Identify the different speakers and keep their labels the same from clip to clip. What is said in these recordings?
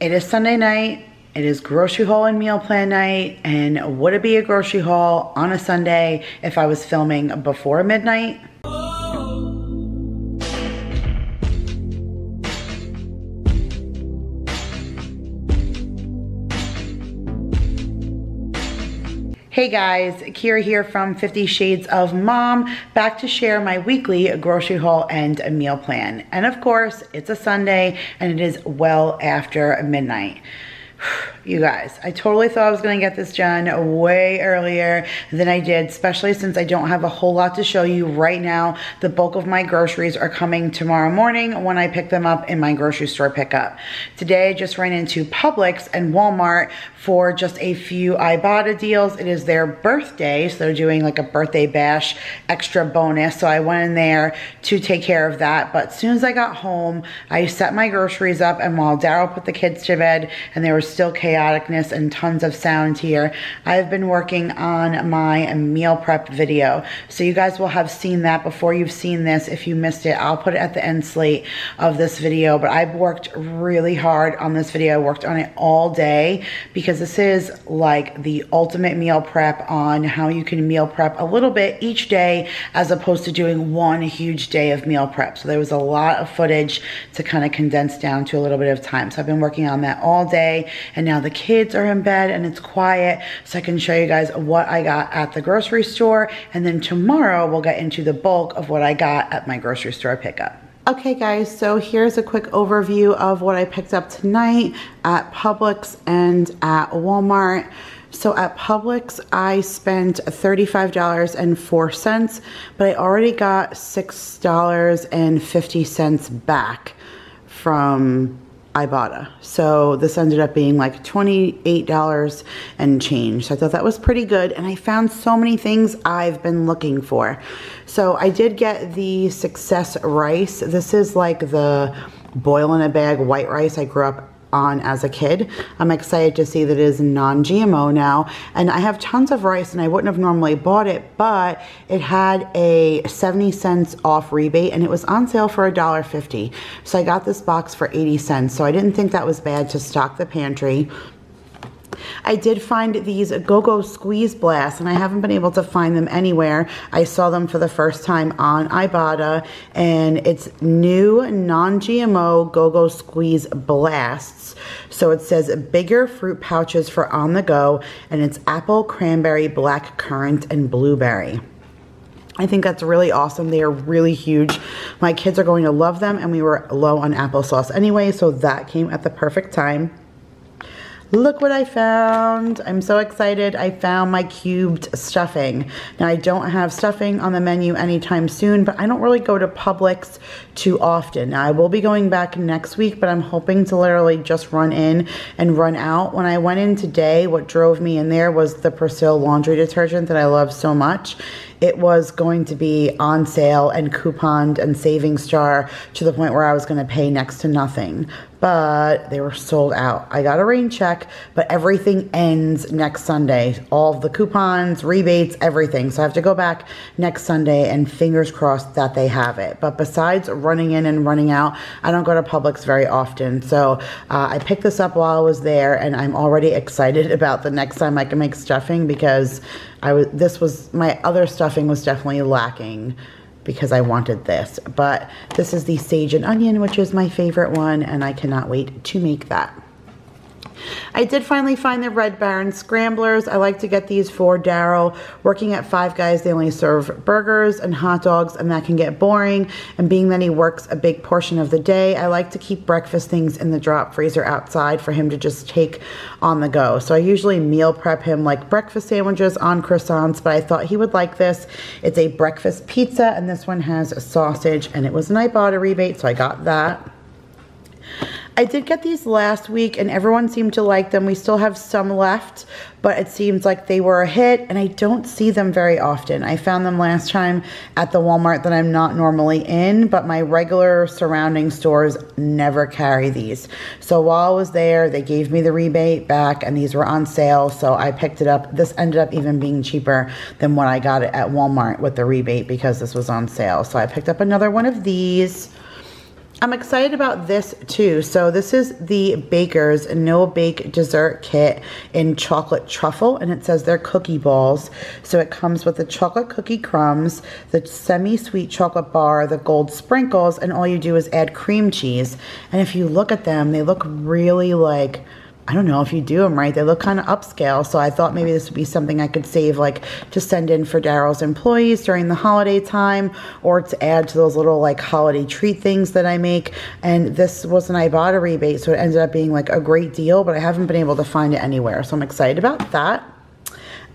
Speaker 1: It is Sunday night. It is grocery haul and meal plan night. And would it be a grocery haul on a Sunday if I was filming before midnight? Hey guys, Kira here from 50 Shades of Mom, back to share my weekly grocery haul and a meal plan. And of course, it's a Sunday and it is well after midnight. You guys, I totally thought I was going to get this done way earlier than I did, especially since I don't have a whole lot to show you right now. The bulk of my groceries are coming tomorrow morning when I pick them up in my grocery store pickup. Today, I just ran into Publix and Walmart for just a few Ibotta deals. It is their birthday, so they're doing like a birthday bash extra bonus. So I went in there to take care of that. But as soon as I got home, I set my groceries up and while Daryl put the kids to bed and there was still chaoticness and tons of sound here, I've been working on my meal prep video. So you guys will have seen that before you've seen this. If you missed it, I'll put it at the end slate of this video. But I've worked really hard on this video. I worked on it all day because this is like the ultimate meal prep on how you can meal prep a little bit each day as opposed to doing one huge day of meal prep. So there was a lot of footage to kind of condense down to a little bit of time. So I've been working on that all day and now the kids are in bed and it's quiet so I can show you guys what I got at the grocery store and then tomorrow we'll get into the bulk of what I got at my grocery store pickup. Okay guys, so here's a quick overview of what I picked up tonight at Publix and at Walmart. So at Publix, I spent $35.04, but I already got $6.50 back from Ibotta. So this ended up being like $28 and change. So I thought that was pretty good. And I found so many things I've been looking for. So I did get the Success Rice. This is like the boil in a bag white rice I grew up on as a kid. I'm excited to see that it is non-GMO now. And I have tons of rice and I wouldn't have normally bought it, but it had a 70 cents off rebate and it was on sale for $1.50. So I got this box for 80 cents. So I didn't think that was bad to stock the pantry. I did find these Go-Go Squeeze Blasts, and I haven't been able to find them anywhere. I saw them for the first time on Ibotta, and it's new non-GMO Go-Go Squeeze Blasts. So it says bigger fruit pouches for on the go, and it's apple, cranberry, black currant, and blueberry. I think that's really awesome. They are really huge. My kids are going to love them, and we were low on applesauce anyway, so that came at the perfect time. Look what I found. I'm so excited. I found my cubed stuffing. Now I don't have stuffing on the menu anytime soon, but I don't really go to Publix too often. Now I will be going back next week, but I'm hoping to literally just run in and run out. When I went in today, what drove me in there was the Persil laundry detergent that I love so much it was going to be on sale and couponed and savings jar to the point where I was going to pay next to nothing. But they were sold out. I got a rain check, but everything ends next Sunday. All the coupons, rebates, everything. So I have to go back next Sunday and fingers crossed that they have it. But besides running in and running out, I don't go to Publix very often. So uh, I picked this up while I was there and I'm already excited about the next time I can make stuffing because I was this was my other stuffing was definitely lacking because I wanted this. But this is the sage and onion, which is my favorite one, and I cannot wait to make that. I did finally find the Red Baron Scramblers. I like to get these for Daryl. Working at Five Guys, they only serve burgers and hot dogs, and that can get boring. And being that he works a big portion of the day, I like to keep breakfast things in the drop freezer outside for him to just take on the go. So I usually meal prep him like breakfast sandwiches on croissants, but I thought he would like this. It's a breakfast pizza, and this one has a sausage, and it was an Ibotta rebate, so I got that. I did get these last week and everyone seemed to like them. We still have some left, but it seems like they were a hit and I don't see them very often. I found them last time at the Walmart that I'm not normally in, but my regular surrounding stores never carry these. So while I was there, they gave me the rebate back and these were on sale, so I picked it up. This ended up even being cheaper than when I got it at Walmart with the rebate because this was on sale. So I picked up another one of these. I'm excited about this too. So this is the Baker's No Bake Dessert Kit in chocolate truffle and it says they're cookie balls. So it comes with the chocolate cookie crumbs, the semi-sweet chocolate bar, the gold sprinkles, and all you do is add cream cheese. And if you look at them, they look really like I don't know if you do them right. They look kind of upscale. So I thought maybe this would be something I could save, like to send in for Daryl's employees during the holiday time or to add to those little like holiday treat things that I make. And this was an Ibotta rebate. So it ended up being like a great deal, but I haven't been able to find it anywhere. So I'm excited about that.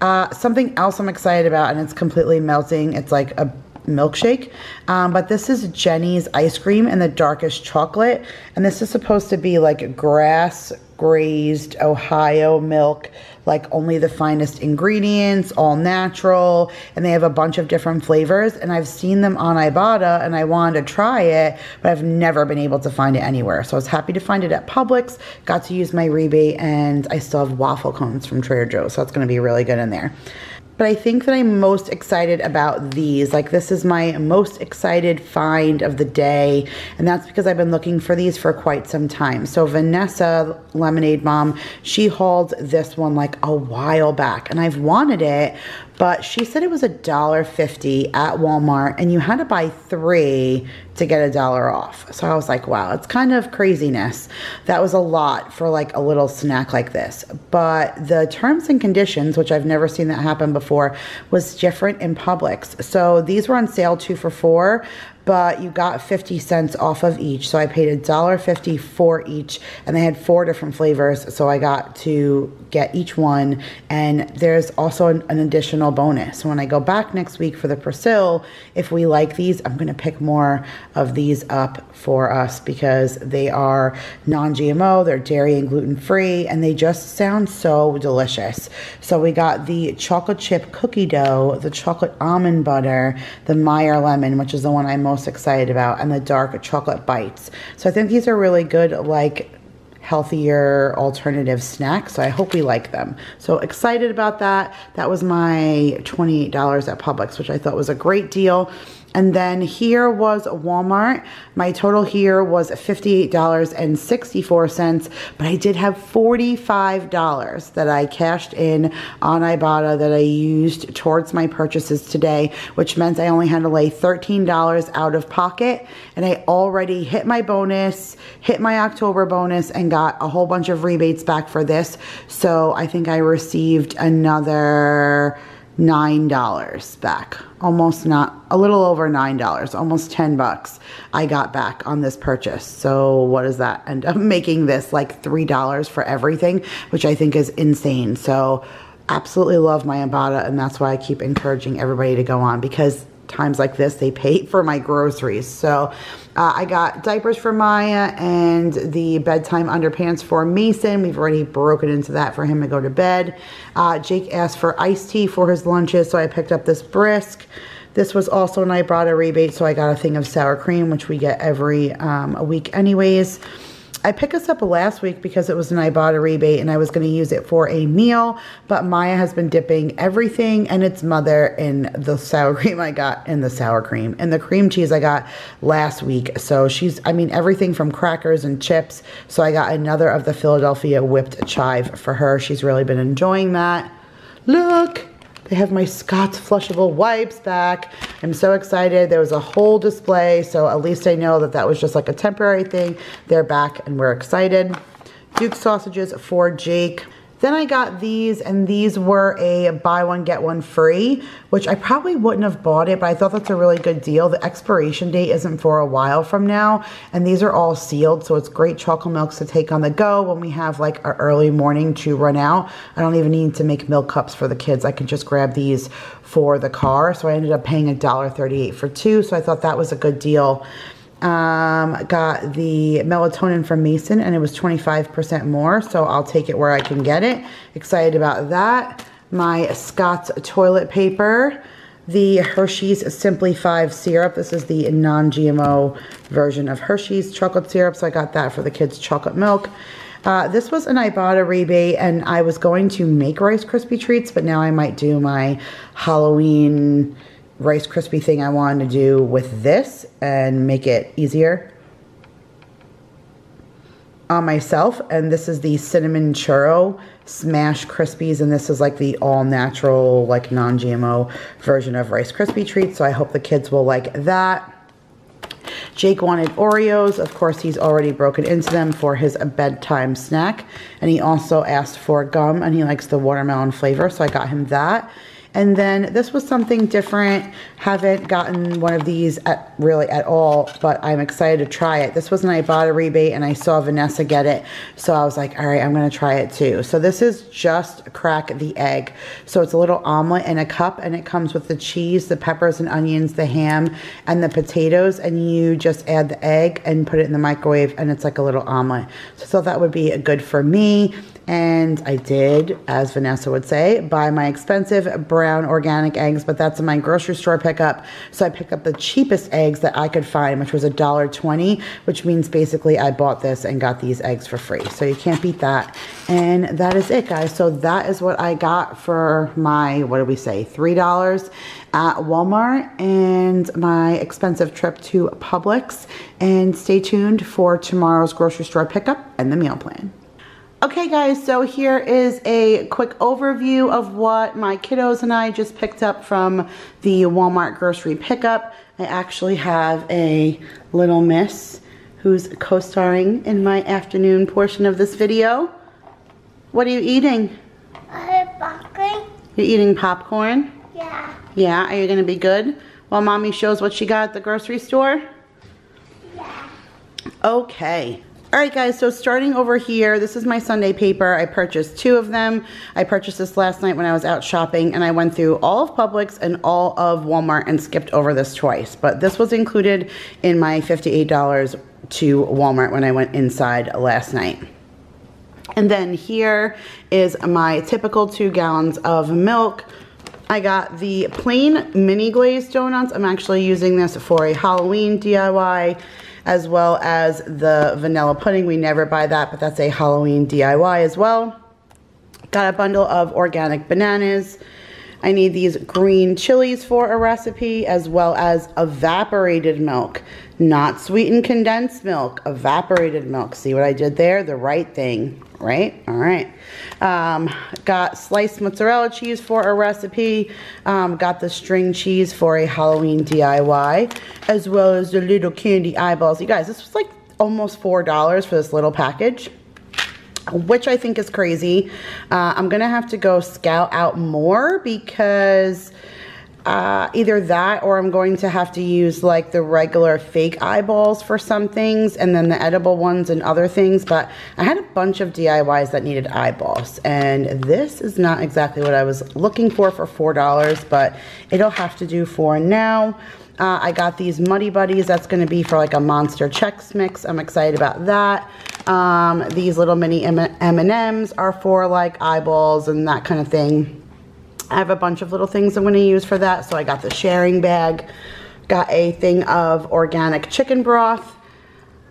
Speaker 1: Uh, something else I'm excited about, and it's completely melting. It's like a milkshake. Um, but this is Jeni's ice cream in the darkest chocolate. And this is supposed to be like grass grazed Ohio milk, like only the finest ingredients, all natural, and they have a bunch of different flavors. And I've seen them on Ibotta and I wanted to try it, but I've never been able to find it anywhere. So I was happy to find it at Publix, got to use my rebate, and I still have waffle cones from Trader Joe's, so that's gonna be really good in there but I think that I'm most excited about these. Like this is my most excited find of the day, and that's because I've been looking for these for quite some time. So Vanessa, Lemonade Mom, she hauled this one like a while back, and I've wanted it, but she said it was a dollar fifty at Walmart, and you had to buy three to get a dollar off. So I was like, wow, it's kind of craziness. That was a lot for like a little snack like this. But the terms and conditions, which I've never seen that happen before, was different in Publix. So these were on sale two for four, but you got 50 cents off of each. So I paid a dollar fifty for each and they had four different flavors. So I got to get each one and there's also an, an additional bonus. When I go back next week for the Persil, if we like these, I'm gonna pick more of these up for us because they are non-GMO, they're dairy and gluten-free, and they just sound so delicious. So we got the chocolate chip cookie dough, the chocolate almond butter, the Meyer lemon, which is the one I'm most excited about, and the dark chocolate bites. So I think these are really good, like healthier alternative snacks. So I hope we like them. So excited about that. That was my $28 at Publix, which I thought was a great deal. And then here was Walmart. My total here was $58.64, but I did have $45 that I cashed in on Ibotta that I used towards my purchases today, which meant I only had to lay $13 out of pocket. And I already hit my bonus, hit my October bonus, and got a whole bunch of rebates back for this. So I think I received another $9 back. Almost not, a little over $9, almost 10 bucks I got back on this purchase. So what does that end up making this like $3 for everything, which I think is insane. So absolutely love my Ibotta and that's why I keep encouraging everybody to go on because times like this, they pay for my groceries. So uh, I got diapers for Maya and the bedtime underpants for Mason. We've already broken into that for him to go to bed. Uh, Jake asked for iced tea for his lunches, so I picked up this brisk. This was also an Ibotta rebate, so I got a thing of sour cream, which we get every um, a week anyways. I picked this up last week because it was an Ibotta rebate and I was going to use it for a meal, but Maya has been dipping everything and its mother in the sour cream I got in the sour cream and the cream cheese I got last week. So she's, I mean, everything from crackers and chips. So I got another of the Philadelphia whipped chive for her. She's really been enjoying that. Look, they have my Scott's flushable wipes back. I'm so excited. There was a whole display, so at least I know that that was just like a temporary thing. They're back and we're excited. Duke sausages for Jake. Then I got these and these were a buy one get one free, which I probably wouldn't have bought it, but I thought that's a really good deal. The expiration date isn't for a while from now and these are all sealed. So it's great chocolate milks to take on the go when we have like our early morning to run out. I don't even need to make milk cups for the kids. I can just grab these for the car. So I ended up paying $1.38 for two. So I thought that was a good deal um, got the melatonin from Mason and it was 25% more. So I'll take it where I can get it. Excited about that. My Scott's toilet paper. The Hershey's Simply 5 syrup. This is the non-GMO version of Hershey's chocolate syrup. So I got that for the kids' chocolate milk. Uh, this was an Ibotta rebate and I was going to make Rice Krispie treats, but now I might do my Halloween Rice Krispie thing I wanted to do with this and make it easier. on myself and this is the cinnamon churro smash krispies and this is like the all natural like non-gmo version of rice krispie treats so i hope the kids will like that Jake wanted Oreos. Of course, he's already broken into them for his bedtime snack. And he also asked for gum, and he likes the watermelon flavor, so I got him that. And then this was something different. Haven't gotten one of these at really at all, but I'm excited to try it. This was an Ibotta rebate and I saw Vanessa get it. So I was like, all right, I'm gonna try it too. So this is just crack the egg. So it's a little omelet in a cup and it comes with the cheese, the peppers and onions, the ham, and the potatoes. And you just add the egg and put it in the microwave and it's like a little omelet. So I thought that would be good for me. And I did, as Vanessa would say, buy my expensive brown organic eggs, but that's in my grocery store pickup. So I picked up the cheapest eggs that I could find, which was $1.20, which means basically I bought this and got these eggs for free. So you can't beat that. And that is it, guys. So that is what I got for my, what did we say, $3 at Walmart and my expensive trip to Publix. And stay tuned for tomorrow's grocery store pickup and the meal plan. Okay guys, so here is a quick overview of what my kiddos and I just picked up from the Walmart grocery pickup. I actually have a little miss who's co-starring in my afternoon portion of this video. What are you eating?
Speaker 2: Uh, popcorn.
Speaker 1: You're eating popcorn?
Speaker 2: Yeah.
Speaker 1: Yeah, are you gonna be good? While mommy shows what she got at the grocery store?
Speaker 2: Yeah.
Speaker 1: Okay. All right, guys, so starting over here, this is my Sunday paper. I purchased two of them. I purchased this last night when I was out shopping, and I went through all of Publix and all of Walmart and skipped over this twice. But this was included in my $58 to Walmart when I went inside last night. And then here is my typical two gallons of milk. I got the plain mini glazed donuts. I'm actually using this for a Halloween DIY as well as the vanilla pudding. We never buy that, but that's a Halloween DIY as well. Got a bundle of organic bananas. I need these green chilies for a recipe as well as evaporated milk, not sweetened condensed milk, evaporated milk. See what I did there? The right thing, right? All right. Um, got sliced mozzarella cheese for a recipe. Um, got the string cheese for a Halloween DIY as well as the little candy eyeballs. You guys, this was like almost $4 for this little package which I think is crazy. Uh, I'm going to have to go scout out more because uh, either that or I'm going to have to use like the regular fake eyeballs for some things and then the edible ones and other things. But I had a bunch of DIYs that needed eyeballs and this is not exactly what I was looking for for $4, but it'll have to do for now. Uh, I got these Muddy Buddies. That's going to be for like a Monster Chex Mix. I'm excited about that. Um, these little mini M&Ms are for like eyeballs and that kind of thing. I have a bunch of little things I'm going to use for that. So I got the sharing bag. Got a thing of organic chicken broth.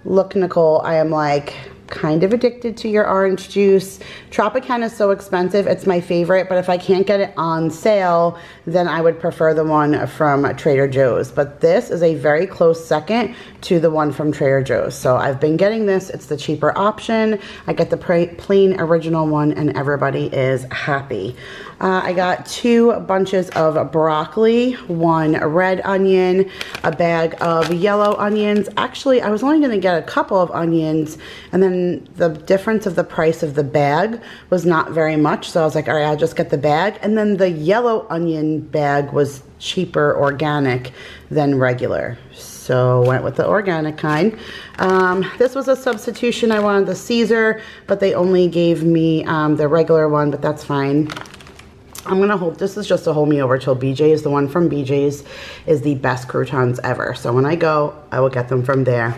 Speaker 1: Look, Nicole, I am like kind of addicted to your orange juice. Tropicana is so expensive. It's my favorite, but if I can't get it on sale, then I would prefer the one from Trader Joe's. But this is a very close second to the one from Trader Joe's. So I've been getting this. It's the cheaper option. I get the plain original one and everybody is happy. Uh, I got two bunches of broccoli, one red onion, a bag of yellow onions. Actually, I was only going to get a couple of onions and then the difference of the price of the bag was not very much. So I was like, all right, I'll just get the bag. And then the yellow onion bag was cheaper organic than regular. So went with the organic kind. Um, this was a substitution. I wanted the Caesar, but they only gave me um, the regular one, but that's fine. I'm gonna hold, this is just to hold me over till BJ's. The one from BJ's is the best croutons ever. So when I go, I will get them from there.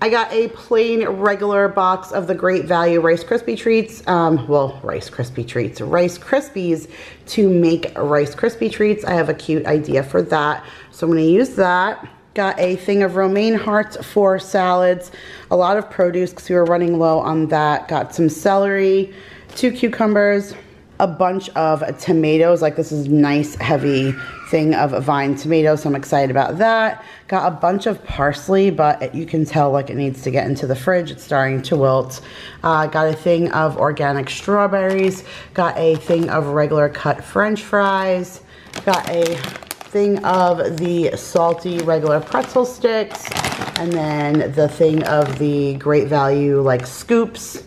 Speaker 1: I got a plain regular box of the Great Value Rice Krispie Treats. Um, well, Rice Krispie Treats. Rice Krispies to make Rice Krispie Treats. I have a cute idea for that. So I'm gonna use that. Got a thing of romaine hearts for salads. A lot of produce because we were running low on that. Got some celery, two cucumbers, a bunch of tomatoes. Like this is nice heavy thing of vine tomatoes. So I'm excited about that. Got a bunch of parsley, but you can tell like it needs to get into the fridge. It's starting to wilt. Uh, got a thing of organic strawberries. Got a thing of regular cut french fries. Got a thing of the salty regular pretzel sticks. And then the thing of the great value like scoops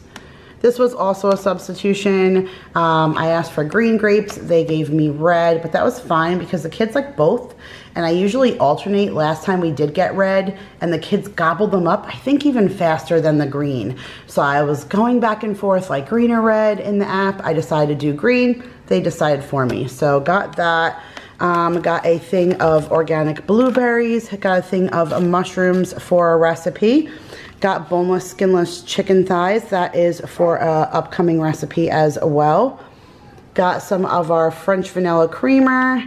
Speaker 1: this was also a substitution. Um, I asked for green grapes. They gave me red, but that was fine because the kids like both. And I usually alternate. Last time we did get red and the kids gobbled them up, I think even faster than the green. So I was going back and forth like green or red in the app. I decided to do green. They decided for me. So got that. Um, got a thing of organic blueberries. Got a thing of mushrooms for a recipe. Got boneless, skinless chicken thighs. That is for a upcoming recipe as well. Got some of our French vanilla creamer.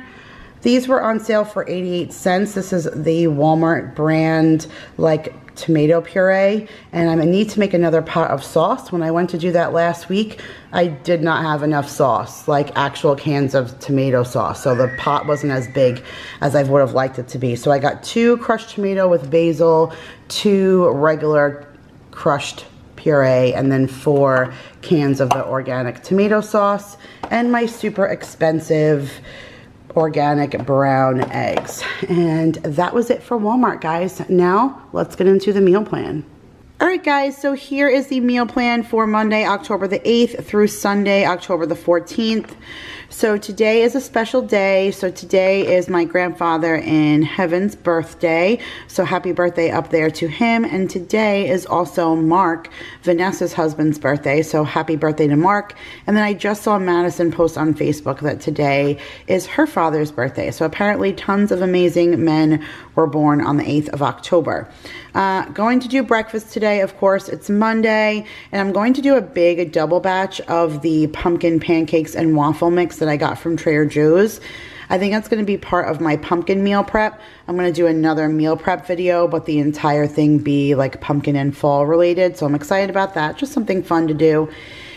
Speaker 1: These were on sale for 88 cents. This is the Walmart brand like tomato puree and I need to make another pot of sauce. When I went to do that last week, I did not have enough sauce, like actual cans of tomato sauce. So the pot wasn't as big as I would have liked it to be. So I got two crushed tomato with basil, two regular crushed puree, and then four cans of the organic tomato sauce, and my super expensive organic brown eggs. And that was it for Walmart, guys. Now, let's get into the meal plan. All right, guys, so here is the meal plan for Monday, October the 8th through Sunday, October the 14th. So today is a special day. So today is my grandfather in heaven's birthday. So happy birthday up there to him. And today is also Mark, Vanessa's husband's birthday. So happy birthday to Mark. And then I just saw Madison post on Facebook that today is her father's birthday. So apparently tons of amazing men were born on the 8th of October. Uh, going to do breakfast today, of course, it's Monday, and I'm going to do a big double batch of the pumpkin pancakes and waffle mix that I got from Trader Joe's. I think that's going to be part of my pumpkin meal prep. I'm going to do another meal prep video, but the entire thing be like pumpkin and fall related. So I'm excited about that. Just something fun to do.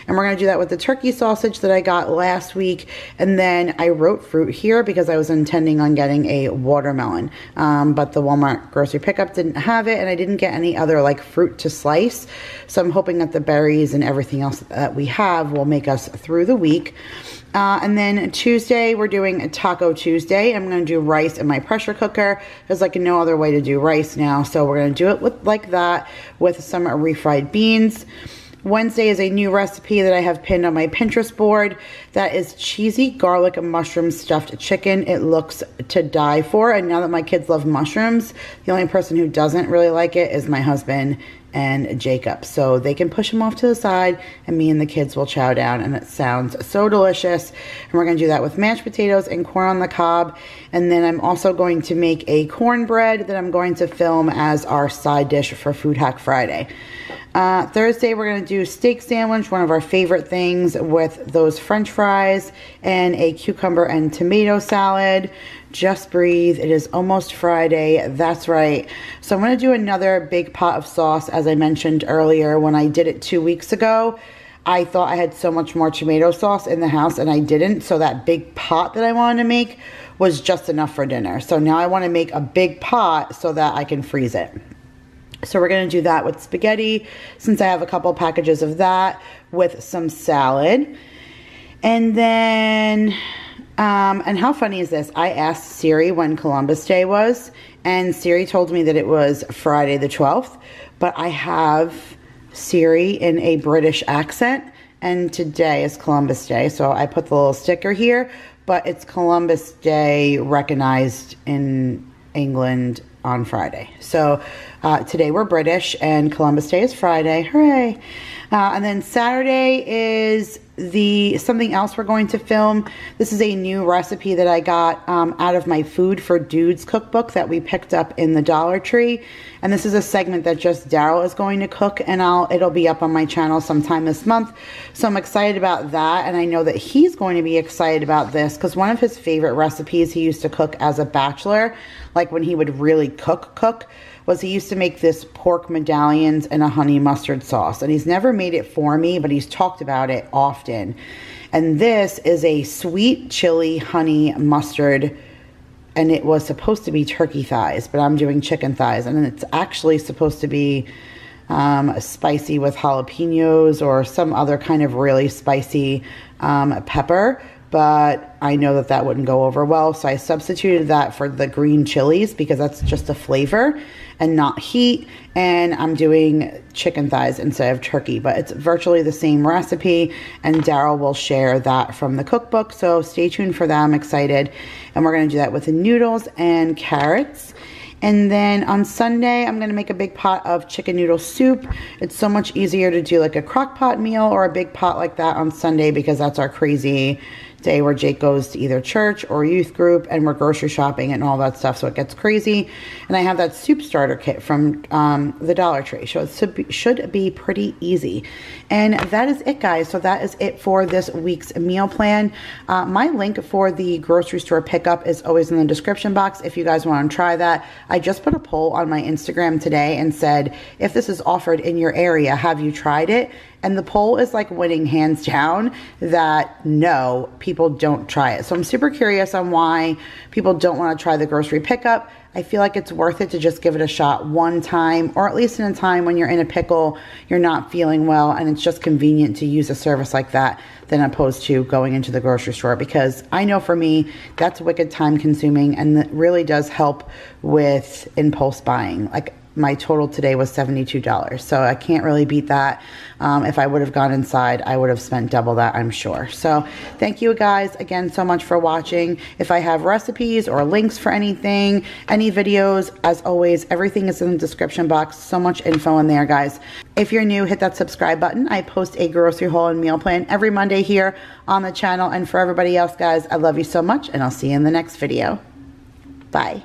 Speaker 1: And we're going to do that with the turkey sausage that I got last week. And then I wrote fruit here because I was intending on getting a watermelon. Um, but the Walmart grocery pickup didn't have it and I didn't get any other like fruit to slice. So I'm hoping that the berries and everything else that we have will make us through the week. Uh, and then Tuesday, we're doing a Taco Tuesday. I'm going to do rice in my pressure cooker. There's like no other way to do rice now. So we're going to do it with like that with some refried beans. Wednesday is a new recipe that I have pinned on my Pinterest board. That is cheesy garlic mushroom stuffed chicken. It looks to die for. And now that my kids love mushrooms, the only person who doesn't really like it is my husband and Jacob. So they can push them off to the side and me and the kids will chow down and it sounds so delicious. And we're gonna do that with mashed potatoes and corn on the cob. And then I'm also going to make a cornbread that I'm going to film as our side dish for Food Hack Friday. Uh, Thursday, we're going to do steak sandwich, one of our favorite things with those french fries and a cucumber and tomato salad. Just breathe. It is almost Friday. That's right. So I'm going to do another big pot of sauce, as I mentioned earlier when I did it two weeks ago. I thought I had so much more tomato sauce in the house and I didn't. So that big pot that I wanted to make was just enough for dinner. So now I want to make a big pot so that I can freeze it. So we're going to do that with spaghetti since I have a couple packages of that with some salad. And then, um, and how funny is this? I asked Siri when Columbus Day was, and Siri told me that it was Friday the 12th, but I have Siri in a British accent, and today is Columbus Day, so I put the little sticker here, but it's Columbus Day recognized in England on Friday. So uh, today we're British and Columbus Day is Friday. Hooray! Uh, and then Saturday is the something else we're going to film. This is a new recipe that I got um, out of my Food for Dudes cookbook that we picked up in the Dollar Tree. And this is a segment that just Daryl is going to cook and I'll it'll be up on my channel sometime this month. So I'm excited about that and I know that he's going to be excited about this because one of his favorite recipes he used to cook as a bachelor, like when he would really cook cook, was he used to make this pork medallions and a honey mustard sauce. And he's never made it for me, but he's talked about it often. And this is a sweet chili honey mustard and it was supposed to be turkey thighs, but I'm doing chicken thighs, and it's actually supposed to be um, spicy with jalapenos or some other kind of really spicy um, pepper but I know that that wouldn't go over well. So I substituted that for the green chilies because that's just a flavor and not heat. And I'm doing chicken thighs instead of turkey, but it's virtually the same recipe. And Daryl will share that from the cookbook. So stay tuned for that. I'm excited. And we're going to do that with the noodles and carrots. And then on Sunday, I'm going to make a big pot of chicken noodle soup. It's so much easier to do like a crock pot meal or a big pot like that on Sunday because that's our crazy day where Jake goes to either church or youth group and we're grocery shopping and all that stuff. So it gets crazy. And I have that soup starter kit from um, the Dollar Tree. So it should be, should be pretty easy. And that is it, guys. So that is it for this week's meal plan. Uh, my link for the grocery store pickup is always in the description box if you guys want to try that. I just put a poll on my Instagram today and said, if this is offered in your area, have you tried it? And the poll is like winning hands down that no, people don't try it. So I'm super curious on why people don't want to try the grocery pickup. I feel like it's worth it to just give it a shot one time, or at least in a time when you're in a pickle, you're not feeling well, and it's just convenient to use a service like that than opposed to going into the grocery store. Because I know for me, that's wicked time consuming and it really does help with impulse buying. Like my total today was $72. So I can't really beat that. Um, if I would have gone inside, I would have spent double that, I'm sure. So thank you guys again so much for watching. If I have recipes or links for anything, any videos, as always, everything is in the description box. So much info in there, guys. If you're new, hit that subscribe button. I post a grocery haul and meal plan every Monday here on the channel. And for everybody else, guys, I love you so much, and I'll see you in the next video. Bye.